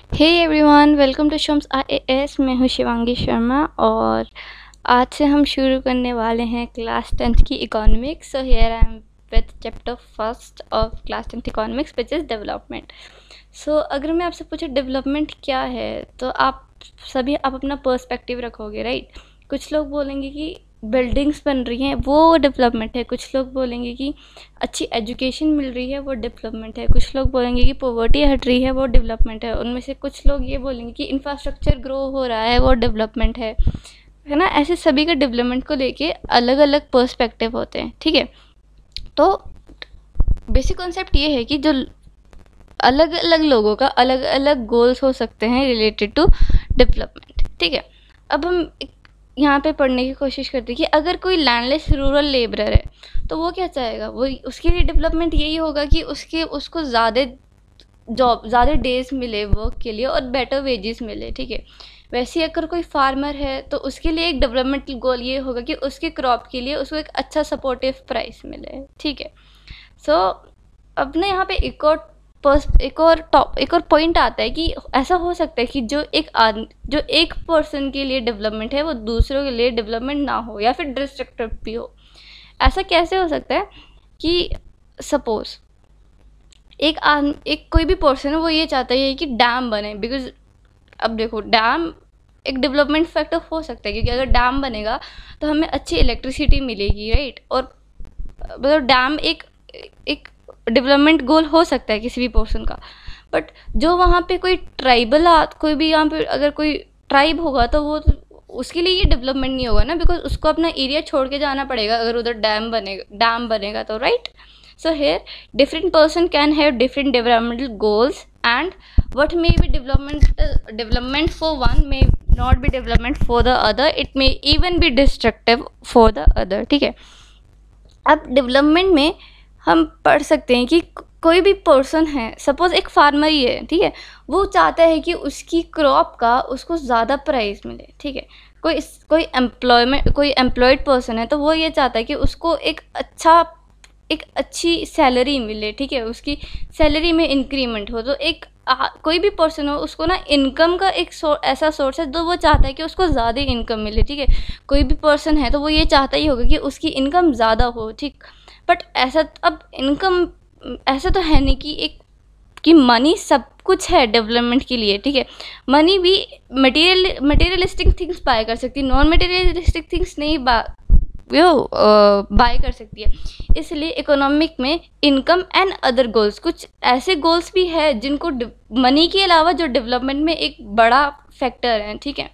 Hey everyone welcome to Shams IAS मैं हूँ शिवांगी शर्मा और आज से हम शुरू करने वाले हैं क्लास टेंथ की economics so here I am with chapter first of class tenth economics which is development so अगर मैं आपसे पूछूँ डेवलपमेंट क्या है तो आप सभी, आप अपना पर्सपेक्टिव रखोगे राइट right? कुछ लोग बोलेंगे कि बिल्डिंग्स बन रही हैं, वो डेवलपमेंट है। कुछ लोग बोलेंगे कि अच्छी एजुकेशन मिल रही है, वो डेवलपमेंट है। कुछ लोग बोलेंगे कि पॉवर्टी हट रही है, वो डेवलपमेंट है। उनमें से कुछ लोग ये बोलेंगे कि इंफ्रास्ट्रक्चर ग्रो हो रहा है, वो डेवलपमेंट है। है ना? ऐसे सभी का डेवलपमेंट को लेके अलग अलग पर्सपेक्टिव होते हैं, ठीक है? तो बेसिक कॉन्सेप्ट ये है कि जो अलग अलग लोगों का अलग अलग गोल्स हो सकते हैं रिलेटेड टू डेवलपमेंट ठीक है? अब हम यहाँ पे पढ़ने की कोशिश करती कि अगर कोई लैंडलेस रूरल लेबरर है तो वो क्या चाहेगा? वो उसके लिए डेवलपमेंट यही होगा कि उसके उसको ज़्यादा जॉब ज़्यादा डेज़ मिले वर्क के लिए और बेटर वेजेस मिले ठीक है? वैसे अगर कोई फार्मर है तो उसके लिए एक डेवलपमेंट गोल ये होगा कि उसके क्रॉप के लिए उसको एक अच्छा सपोर्टिव प्राइस मिले ठीक है? सो so, अब ना यहाँ पे एक और एक और टॉप एक और पॉइंट आता है कि ऐसा हो सकता है कि जो एक आदमी जो एक पर्सन के लिए डेवलपमेंट है, वो दूसरों के लिए डेवलपमेंट ना हो या फिर डिस्ट्रक्टिव भी हो। ऐसा कैसे हो सकता है कि सपोज़ एक आदमी एक कोई भी पर्सन है, वो ये चाहता है कि डैम बने बिकॉज़ अब देखो डैम एक डेवलपमेंट फैक्टर हो सकता है, क्योंकि अगर डैम बनेगा तो हमें अच्छी इलेक्ट्रिसिटी मिलेगी राइट और मतलब डैम एक एक डेवलपमेंट गोल हो सकता है किसी भी पोर्सन का। बट जो वहाँ पे कोई ट्राइबल आ, कोई भी यहाँ पे अगर कोई ट्राइब होगा तो वो उसके लिए ये डेवलपमेंट नहीं होगा ना बिकॉज़ उसको अपना एरिया छोड़ के जाना पड़ेगा, अगर उधर डैम बनेगा डैम बनेगा तो right so here different person can have different developmental goals and what may be development development for one may not be development for the other it may even be destructive for the other ठीक है? अब development में हम पढ़ सकते हैं कि कोई भी पर्सन है सपोज़ एक फार्मर ही है ठीक है? वो चाहता है कि उसकी क्रॉप का उसको ज़्यादा प्राइस मिले ठीक है? कोई कोई एम्प्लॉयमेंट कोई एम्प्लॉयड पर्सन है तो वो ये चाहता है कि उसको एक अच्छा एक अच्छी सैलरी मिले ठीक है? उसकी सैलरी में इंक्रीमेंट हो तो एक आ, कोई भी पर्सन हो उसको ना इनकम का एक सो, ऐसा सोर्स है तो वो चाहता है कि उसको ज़्यादा इनकम मिले ठीक है? कोई भी पर्सन है तो वो ये चाहता ही होगा कि उसकी इनकम ज़्यादा हो ठीक? बट ऐसा अब इनकम ऐसा तो है नहीं कि एक कि मनी सब कुछ है डेवलपमेंट के लिए, ठीक है? मनी भी मटेरियल मटेरियलिस्टिक थिंग्स बाय कर सकती है नॉन मटेरियलिस्टिक थिंग्स नहीं बा बाय कर सकती है। इसलिए इकोनॉमिक में इनकम एंड अदर गोल्स कुछ ऐसे गोल्स भी है जिनको मनी के अलावा जो डेवलपमेंट में एक बड़ा फैक्टर है, ठीक है?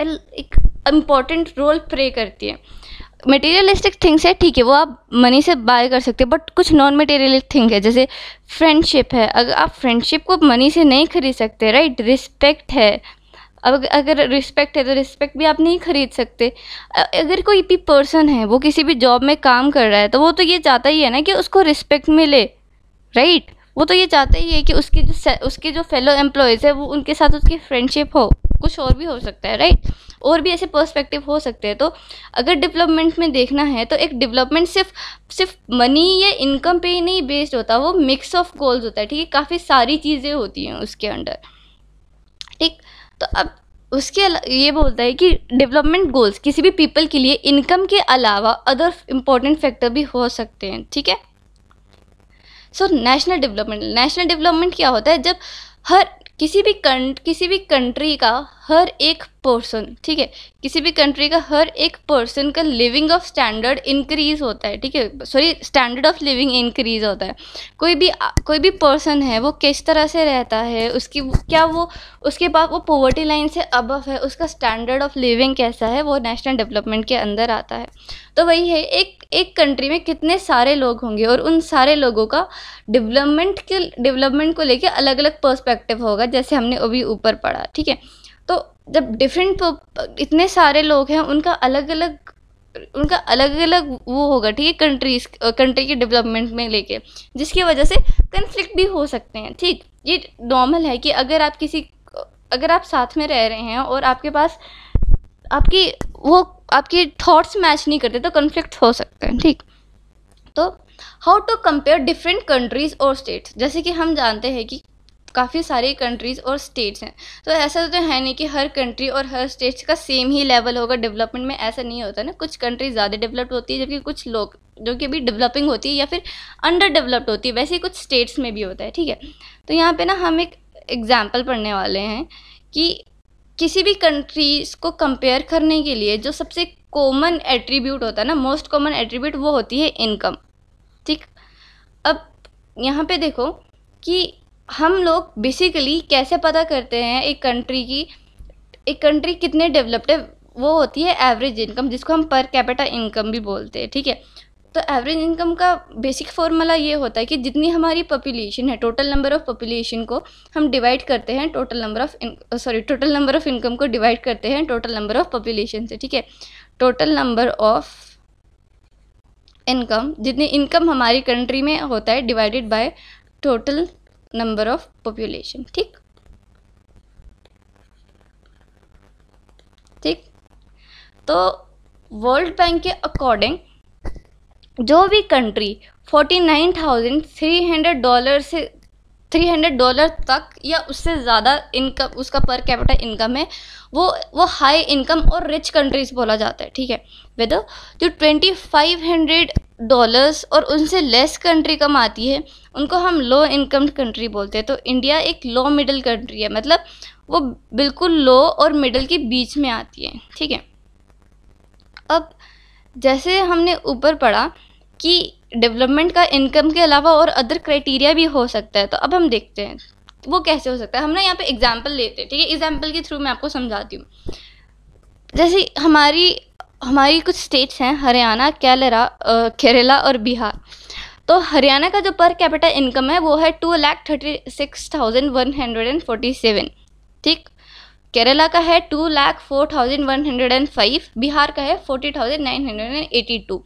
एक इंपॉर्टेंट रोल प्ले करती है। मटेरियलिस्टिक थिंग्स है, ठीक है, वो आप मनी से बाय कर सकते हैं बट कुछ नॉन मटेरियलिस्टिक थिंग है, जैसे फ्रेंडशिप है, अगर आप फ्रेंडशिप को मनी से नहीं खरीद सकते राइट रिस्पेक्ट है, अब अगर रिस्पेक्ट है तो रिस्पेक्ट भी आप नहीं खरीद सकते अगर कोई भी पर्सन है, वो किसी भी जॉब में काम कर रहा है तो वो तो ये चाहता ही है ना कि उसको रिस्पेक्ट मिले राइट वो तो ये चाहता ही है कि उसके जो उसके जो फेलो एम्प्लॉयज़ है, वो उनके साथ उसकी फ्रेंडशिप हो। कुछ और भी हो सकता है राइट और भी ऐसे पर्सपेक्टिव हो सकते हैं। तो अगर डेवलपमेंट में देखना है तो एक डेवलपमेंट सिर्फ़ सिर्फ़ मनी या इनकम पे ही नहीं बेस्ड होता, वो मिक्स ऑफ़ गोल्स होता है, ठीक है? काफ़ी सारी चीज़ें होती हैं उसके अंडर ठीक? तो अब उसके ये बोलता है कि डेवलपमेंट गोल्स किसी भी पीपल के लिए इनकम के अलावा अदर इम्पोर्टेंट फैक्टर भी हो सकते हैं, ठीक है? So national development national development क्या होता है? जब हर किसी भी कंट किसी भी कंट्री का हर एक पर्सन ठीक है? किसी भी कंट्री का हर एक पर्सन का लिविंग ऑफ़ स्टैंडर्ड इंक्रीज होता है, ठीक है? Sorry standard of living increase होता है। कोई भी कोई भी पर्सन है, वो किस तरह से रहता है? उसकी क्या वो, उसके पास वो पॉवर्टी लाइन से अबव है, उसका स्टैंडर्ड ऑफ़ लिविंग कैसा है, वो नेशनल डेवलपमेंट के अंदर आता है। तो वही है, एक एक कंट्री में कितने सारे लोग होंगे और उन सारे लोगों का डेवलपमेंट के डेवलपमेंट को लेके अलग अलग पर्सपेक्टिव होगा, जैसे हमने अभी ऊपर पढ़ा, ठीक है? तो जब डिफरेंट इतने सारे लोग हैं, उनका अलग अलग उनका अलग अलग वो होगा, ठीक है? कंट्रीज़ कंट्री के डेवलपमेंट में लेके, जिसकी वजह से कन्फ्लिक्ट भी हो सकते हैं, ठीक? ये नॉर्मल है कि अगर आप किसी, अगर आप साथ में रह रहे हैं और आपके पास, आपकी वो आपकी थॉट्स मैच नहीं करते तो कन्फ्लिक्ट हो सकते हैं, ठीक। तो how to compare different countries और स्टेट्स जैसे कि हम जानते हैं कि काफ़ी सारे कंट्रीज़ और स्टेट्स हैं। तो ऐसा तो है नहीं कि हर कंट्री और हर स्टेट्स का सेम ही लेवल होगा। डेवलपमेंट में ऐसा नहीं होता ना। कुछ कंट्रीज़ ज़्यादा डेवलप्ड होती है, जबकि कुछ लोग, जो कि अभी डेवलपिंग होती है या फिर अंडर डेवलप्ड होती है, वैसे ही कुछ स्टेट्स में भी होता है, ठीक है। तो यहाँ पे ना हम एक एग्ज़ाम्पल पढ़ने वाले हैं कि किसी भी कंट्रीज़ को कंपेयर करने के लिए जो सबसे कॉमन एट्रीब्यूट होता है ना मोस्ट कॉमन एट्रीब्यूट वो होती है इनकम ठीक? अब यहाँ पे देखो कि हम लोग बेसिकली कैसे पता करते हैं एक कंट्री की, एक कंट्री कितने डेवलप्ड है, वो होती है एवरेज इनकम जिसको हम पर कैपिटा इनकम भी बोलते हैं, ठीक है? तो एवरेज इनकम का बेसिक फॉर्मूला ये होता है कि जितनी हमारी पॉपुलेशन है टोटल नंबर ऑफ़ पॉपुलेशन को हम डिवाइड करते हैं total number of sorry total number of income को डिवाइड करते हैं टोटल नंबर ऑफ़ पॉपुलेशन से, ठीक है? टोटल नंबर ऑफ़ इनकम जितनी इनकम हमारी कंट्री में होता है divided by total number of population ठीक? ठीक? तो वर्ल्ड बैंक के अकॉर्डिंग जो भी country forty nine thousand three hundred dollar से थ्री हंड्रेड डॉलर तक या उससे ज़्यादा इनकम उसका पर कैपिटल इनकम है, वो वो हाई इनकम और रिच कंट्रीज़ बोला जाता है, ठीक है? वेदर जो ट्वेंटी फाइव हंड्रेड डॉलर्स और उनसे लेस कंट्री कमाती है, उनको हम लो इनकम कंट्री बोलते हैं। तो इंडिया एक लो मिडिल कंट्री है मतलब वो बिल्कुल लो और मिडिल के बीच में आती है, ठीक है? अब जैसे हमने ऊपर पढ़ा कि डेवलपमेंट का इनकम के अलावा और अदर क्राइटेरिया भी हो सकता है तो अब हम देखते हैं, वो कैसे हो सकता है? हम ना यहाँ पे एग्ज़ाम्पल लेते हैं, ठीक है? एग्ज़ाम्पल के थ्रू मैं आपको समझाती हूँ। जैसे हमारी हमारी कुछ स्टेट्स हैं, हरियाणा, केरला केरला और बिहार। तो हरियाणा का जो पर कैपिटल इनकम है, वो है two lakh thirty six thousand one hundred and forty seven ठीक? केरला का है two lakh four thousand one hundred and five, Bihar का है forty thousand nine hundred and eighty two.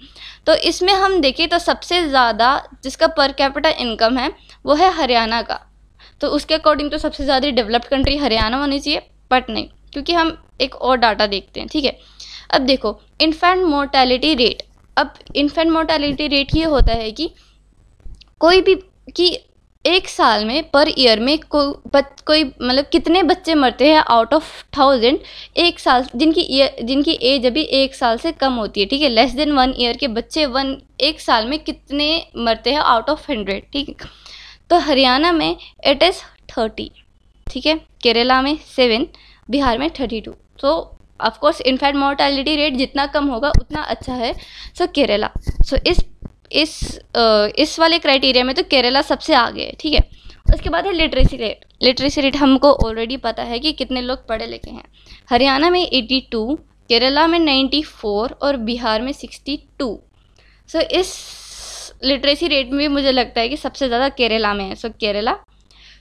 तो इसमें हम देखें तो सबसे ज़्यादा जिसका पर कैपिटल इनकम है, वो है हरियाणा का। तो उसके अकॉर्डिंग तो सबसे ज़्यादा डेवलप्ड कंट्री हरियाणा होनी चाहिए, बट नहीं, क्योंकि हम एक और डाटा देखते हैं, ठीक है? अब देखो इन्फेंट मोर्टेलिटी रेट अब इन्फेंट मोर्टेलिटी रेट ये होता है कि कोई भी, कि एक साल में पर ईयर में को बच कोई मतलब कितने बच्चे मरते हैं आउट ऑफ़ थाउज़ेंड एक साल जिनकी ईयर जिनकी एज अभी एक साल से कम होती है ठीक है? लेस देन वन ईयर के बच्चे वन एक साल में कितने मरते हैं आउट ऑफ़ हंड्रेड ठीक है? तो हरियाणा में इट इज़ थर्टी ठीक है? केरला में सेवन बिहार में thirty two so of course infant mortality rate जितना कम होगा उतना अच्छा है सो so, केरला. सो so, इस इस इस वाले क्राइटेरिया में तो केरला सबसे आगे है ठीक है? उसके बाद है लिटरेसी रेट लिटरेसी रेट हमको ऑलरेडी पता है कि कितने लोग पढ़े लिखे हैं। हरियाणा में 82 केरला में 94 और बिहार में 62 सो so, इस लिटरेसी रेट में भी मुझे लगता है कि सबसे ज़्यादा केरला में है। So so, Kerala.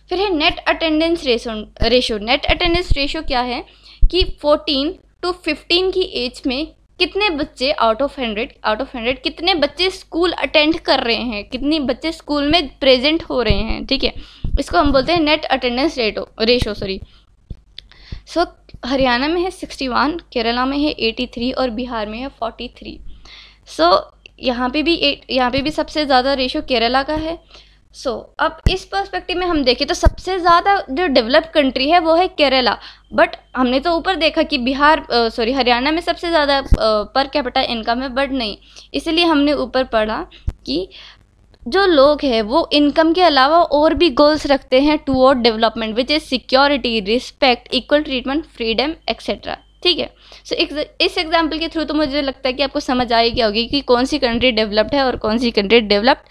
फिर है net attendance ratio ratio net attendance ratio क्या है कि 14 टू 15 की एज में कितने बच्चे out of hundred out of hundred कितने बच्चे स्कूल अटेंड कर रहे हैं? कितने बच्चे स्कूल में प्रेजेंट हो रहे हैं? ठीक है? इसको हम बोलते हैं net attendance ratio ratio sorry so Haryana में है सिक्सटी वन केरला में है एटी थ्री और बिहार में है फोर्टी थ्री सो यहाँ पे भी यहाँ पे भी सबसे ज़्यादा रेशो केरला का है. सो so, अब इस पर्सपेक्टिव में हम देखें तो सबसे ज़्यादा जो डेवलप्ड कंट्री है वो है केरला बट हमने तो ऊपर देखा कि बिहार सॉरी हरियाणा में सबसे ज़्यादा पर कैपिटल इनकम है बट नहीं. इसलिए हमने ऊपर पढ़ा कि जो लोग हैं वो इनकम के अलावा और भी गोल्स रखते हैं toward development which is security respect equal treatment freedom etcetera ठीक है? सो so, इस एग्ज़ाम्पल के थ्रू तो मुझे लगता है कि आपको समझ आएगी होगी कि कौन सी कंट्री डेवलप्ड है और कौन सी कंट्री डेवलप्ड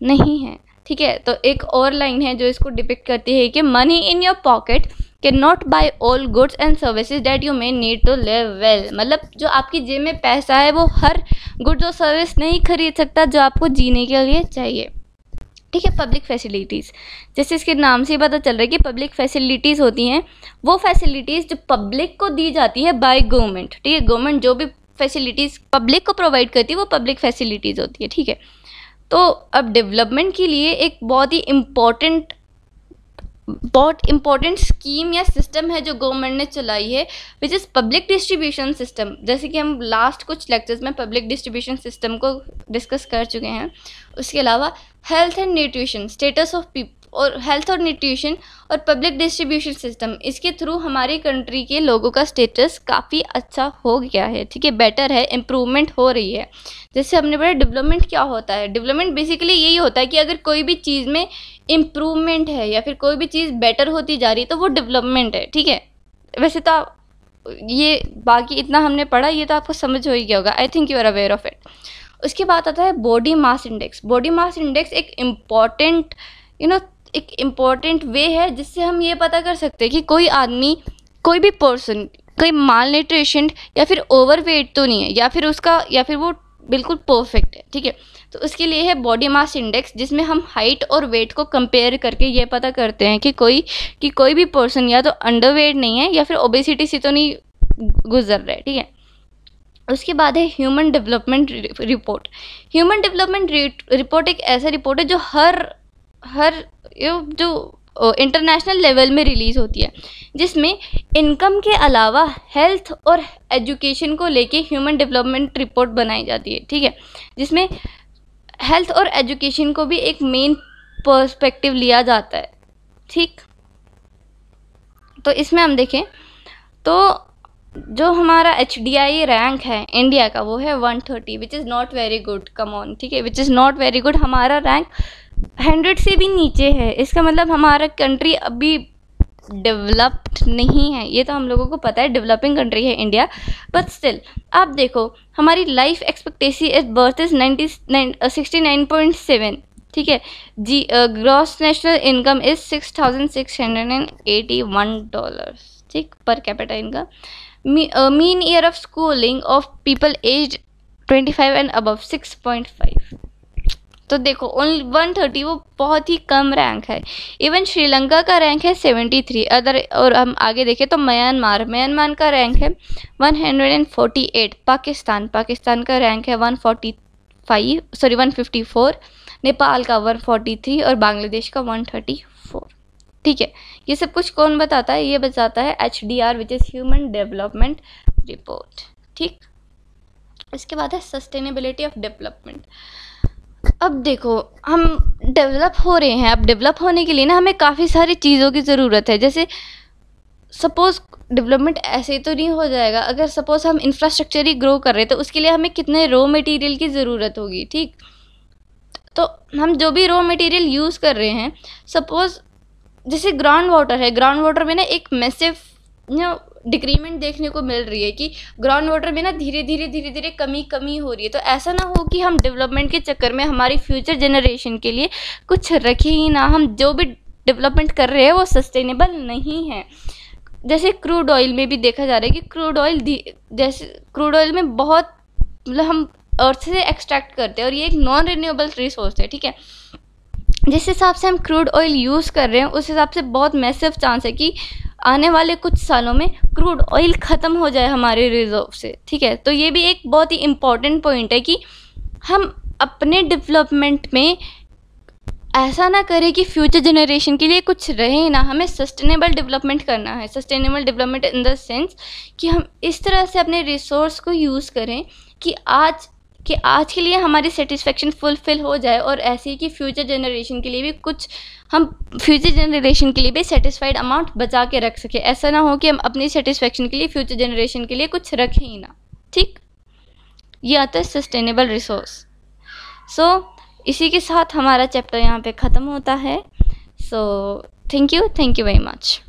नहीं है. ठीक है? तो एक और लाइन है जो इसको डिपिक्ट करती है कि money in your pocket can not buy all goods and services that you may need to live well मतलब जो आपकी जेब में पैसा है, वो हर गुड्स और सर्विस नहीं खरीद सकता जो आपको जीने के लिए चाहिए। ठीक है पब्लिक फैसिलिटीज़ जैसे इसके नाम से ही पता चल रहा है कि पब्लिक फैसिलिटीज़ होती हैं, वो फैसिलिटीज़ जो पब्लिक को दी जाती है बाय गवर्नमेंट ठीक है गवर्नमेंट जो भी फैसिलिटीज़ पब्लिक को प्रोवाइड करती है, वो पब्लिक फैसिलिटीज़ होती है। ठीक है तो अब डेवलपमेंट के लिए एक बहुत ही इंपॉर्टेंट बहुत इंपॉर्टेंट स्कीम या सिस्टम है जो गवर्नमेंट ने चलाई है which is public distribution system जैसे कि हम लास्ट कुछ लेक्चर्स में पब्लिक डिस्ट्रीब्यूशन सिस्टम को डिस्कस कर चुके हैं, उसके अलावा health and nutrition status of और हेल्थ और न्यूट्रिशन और पब्लिक डिस्ट्रीब्यूशन सिस्टम इसके थ्रू हमारी कंट्री के लोगों का स्टेटस काफ़ी अच्छा हो गया है, ठीक है? बेटर है इम्प्रूवमेंट हो रही है। जैसे हमने पढ़ा डेवलपमेंट क्या होता है? डेवलपमेंट बेसिकली यही होता है कि अगर कोई भी चीज़ में इम्प्रूवमेंट है या फिर कोई भी चीज़ बेटर होती जा रही है तो वो डेवलपमेंट है, ठीक है? वैसे तो ये बाकी इतना हमने पढ़ा, ये तो आपको समझ हो ही गया होगा। I think you are aware of it उसके बाद आता है body mass index body mass index एक इंपॉर्टेंट यू नो एक इंपॉर्टेंट वे है जिससे हम ये पता कर सकते हैं कि कोई आदमी, कोई भी पर्सन कोई माल न्यूट्रिशन या फिर ओवर वेट तो नहीं है, या फिर उसका, या फिर वो बिल्कुल परफेक्ट है, ठीक है? तो उसके लिए है बॉडी मास इंडेक्स जिसमें हम हाइट और वेट को कंपेयर करके ये पता करते हैं कि कोई कि कोई भी पर्सन या तो अंडर वेट नहीं है या फिर ओबेसिटी से तो नहीं गुजर रहा है, ठीक है? उसके बाद है human development report human development report एक ऐसा रिपोर्ट है जो हर हर जो इंटरनेशनल लेवल में रिलीज़ होती है, जिसमें इनकम के अलावा हेल्थ और एजुकेशन को लेके ह्यूमन डेवलपमेंट रिपोर्ट बनाई जाती है, ठीक है? जिसमें हेल्थ और एजुकेशन को भी एक मेन पर्सपेक्टिव लिया जाता है, ठीक? तो इसमें हम देखें तो जो हमारा एच डी आई रैंक है इंडिया का, वो है one thirty which is not very good come on ठीक है? Which is not very good हमारा रैंक हंड्रेड से भी नीचे है। इसका मतलब हमारा कंट्री अभी डेवलप्ड नहीं है। ये तो हम लोगों को पता है डेवलपिंग कंट्री है इंडिया बट स्टिल आप देखो, हमारी life expectancy at birth is ninety sixty nine point seven ठीक है? G gross national income is six thousand six hundred and eighty one dollar ठीक? Per capita income mean year of schooling of people age twenty five and above six point five तो देखो only one thirty वो बहुत ही कम rank है। Even Sri Lanka का rank है सेवेंटी थ्री अदर, और हम आगे देखें तो म्यांमार म्यांमार का रैंक है one hundred and forty eight Pakistan Pakistan का रैंक है one forty five sorry one fifty four Nepal का वन फोर्टी थ्री और बांग्लादेश का वन थर्टी फोर ठीक है, ये सब कुछ कौन बताता है? ये बताता है H D R which is human development report ठीक? इसके बाद है सस्टेनेबिलिटी ऑफ़ डेवलपमेंट अब देखो, हम डेवलप हो रहे हैं। अब डेवलप होने के लिए ना हमें काफ़ी सारी चीज़ों की ज़रूरत है। जैसे सपोज़ डेवलपमेंट ऐसे ही तो नहीं हो जाएगा। अगर सपोज़ हम इंफ्रास्ट्रक्चर ही ग्रो कर रहे हैं तो उसके लिए हमें कितने रॉ मटेरियल की ज़रूरत होगी, ठीक? तो हम जो भी रॉ मटेरियल यूज़ कर रहे हैं सपोज़ जैसे ग्राउंड वाटर है। ग्राउंड वाटर में ना एक मैसिव डिक्रीमेंट देखने को मिल रही है कि ग्राउंड वाटर में ना धीरे धीरे धीरे धीरे कमी कमी हो रही है। तो ऐसा ना हो कि हम डेवलपमेंट के चक्कर में हमारी फ्यूचर जनरेशन के लिए कुछ रखे ही ना। हम जो भी डेवलपमेंट कर रहे हैं, वो सस्टेनेबल नहीं है। जैसे क्रूड ऑयल में भी देखा जा रहा है कि क्रूड ऑयल जैसे क्रूड ऑयल में बहुत मतलब हम अर्थ से एक्सट्रैक्ट करते हैं और ये एक नॉन रिन्यूएबल रिसोर्स है, ठीक है? जिस हिसाब से हम क्रूड ऑयल यूज़ कर रहे हैं, उस हिसाब से बहुत मैसिव चांस है कि आने वाले कुछ सालों में क्रूड ऑयल ख़त्म हो जाए हमारे रिज़र्व से, ठीक है? तो ये भी एक बहुत ही इंपॉर्टेंट पॉइंट है कि हम अपने डेवलपमेंट में ऐसा ना करें कि फ्यूचर जनरेशन के लिए कुछ रहे ना, हमें सस्टेनेबल डेवलपमेंट करना है। Sustainable development in the sense कि हम इस तरह से अपने रिसोर्स को यूज़ करें कि आज कि आज के लिए हमारी सेटिस्फेक्शन फुलफ़िल हो जाए और ऐसे ही कि फ्यूचर जनरेशन के लिए भी कुछ हम फ्यूचर जनरेशन के लिए भी सेटिस्फाइड अमाउंट बचा के रख सकें। ऐसा ना हो कि हम अपनी सेटिस्फेक्शन के लिए फ्यूचर जनरेशन के लिए कुछ रखें ही ना। ठीक? ये आता है सस्टेनेबल रिसोर्स सो इसी के साथ हमारा चैप्टर यहाँ पे ख़त्म होता है। So thank you thank you very much